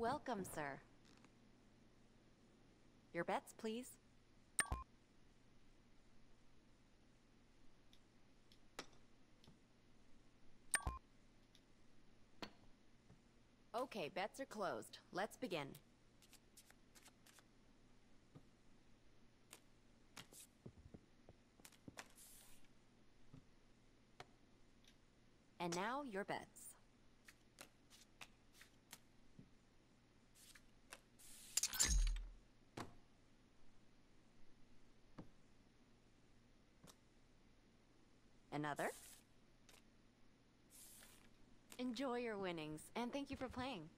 Welcome, sir. Your bets, please. Okay, bets are closed. Let's begin. And now, your bets. Another? Enjoy your winnings, and thank you for playing.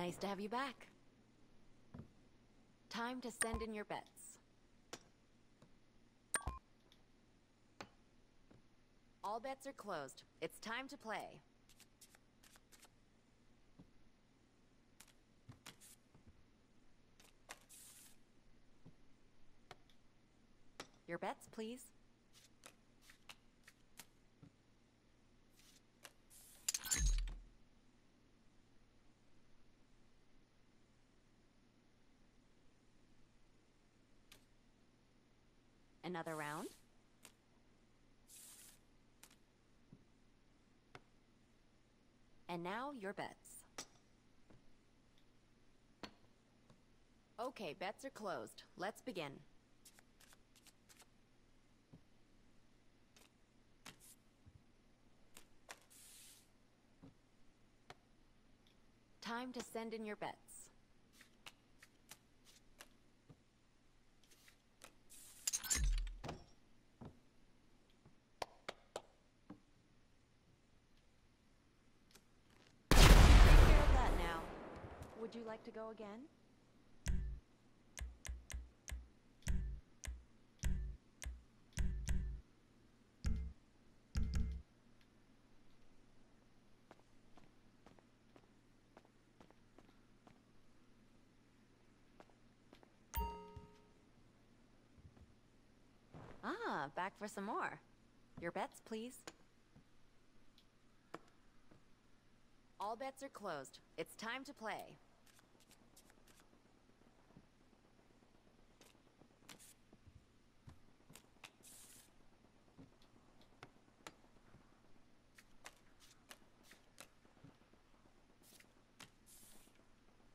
Nice to have you back. Time to send in your bets. All bets are closed. It's time to play. Your bets, please. Another round? And now, your bets. Okay, bets are closed. Let's begin. Time to send in your bets. Take care of that now. Would you like to go again? Ah, back for some more. Your bets, please. All bets are closed. It's time to play.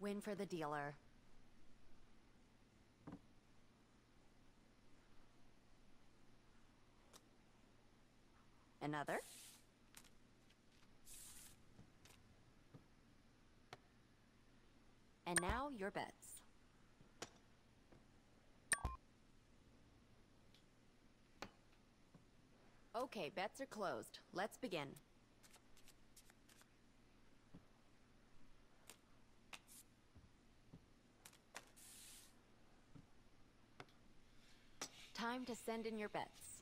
Win for the dealer. Another? And now, your bets. Okay, bets are closed. Let's begin. Time to send in your bets.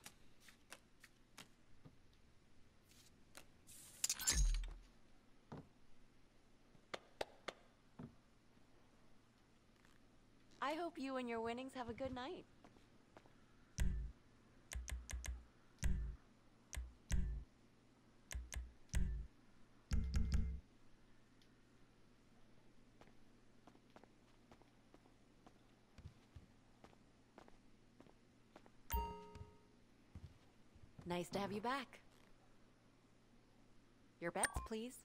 I hope you and your winnings have a good night. Nice to have you back. Your bets, please.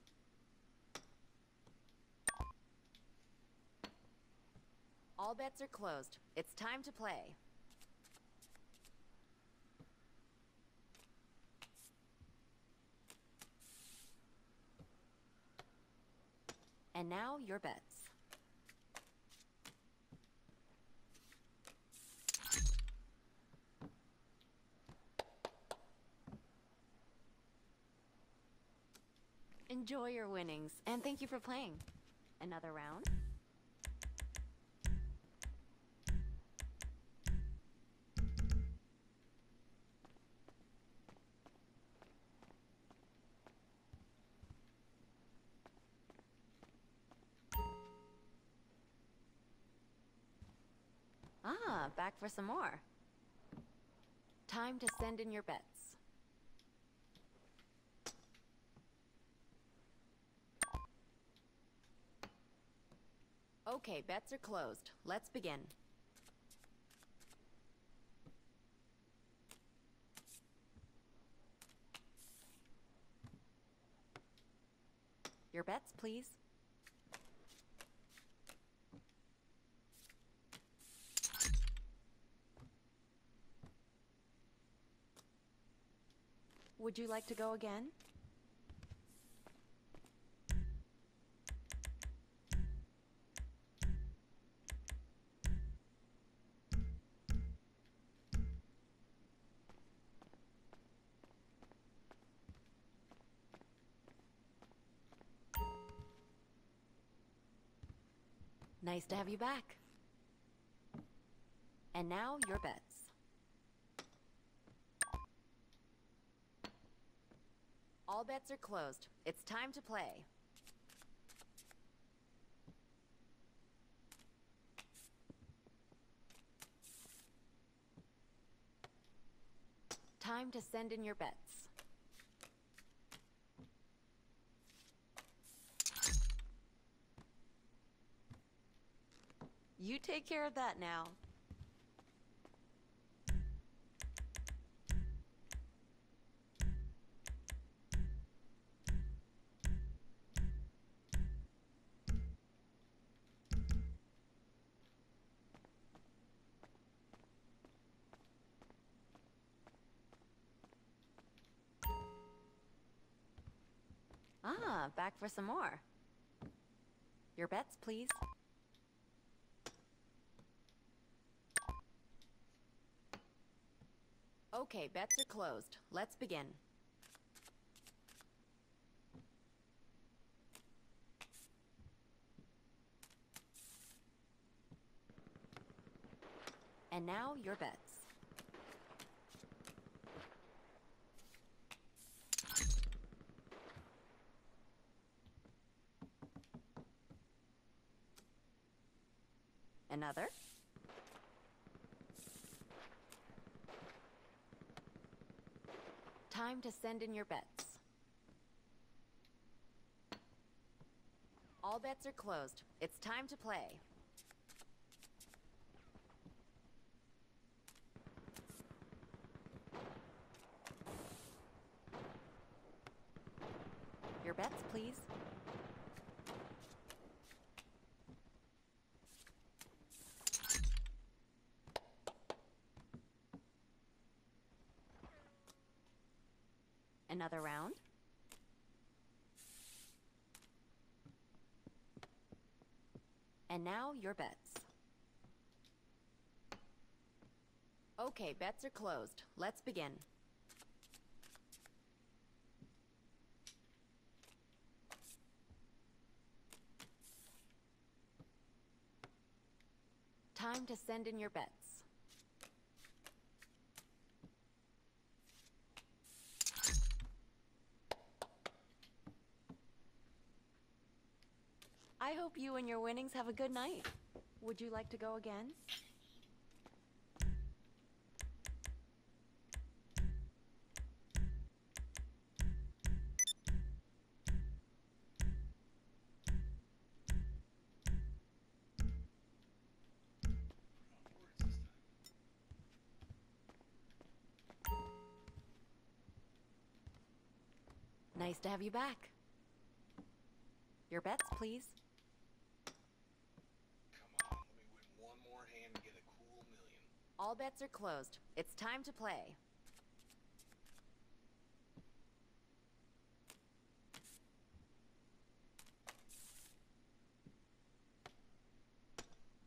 All bets are closed. It's time to play. And now, your bets. Enjoy your winnings, and thank you for playing. Another round? Ah, back for some more. Time to send in your bets. Okay, bets are closed. Let's begin. Your bets, please. Would you like to go again? Nice to have you back. And now, your bets. All bets are closed. It's time to play. Time to send in your bets. You take care of that now. Ah, back for some more. Your bets, please. Okay, bets are closed. Let's begin. And now, your bets. Another? Time to send in your bets. All bets are closed. It's time to play. Your bets, please. Another round? And now, your bets. Okay, bets are closed. Let's begin. Time to send in your bets. I hope you and your winnings have a good night. Would you like to go again? Nice to have you back. Your bets, please. All bets are closed. It's time to play.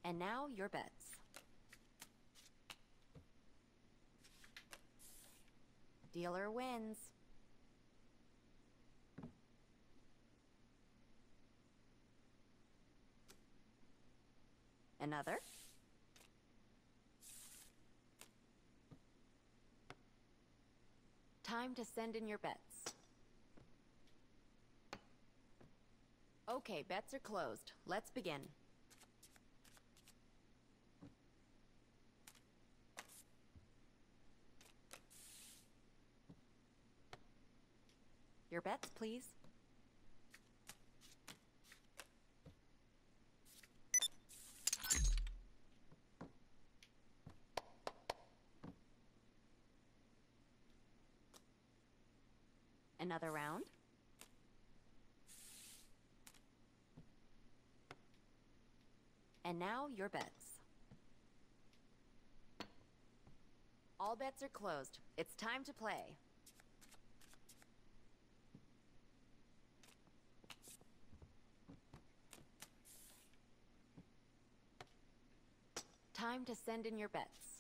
And now, your bets. Dealer wins. Another? Time to send in your bets. Okay, bets are closed. Let's begin. Your bets, please. Another round. And now your bets. All bets are closed. It's time to play. Time to send in your bets.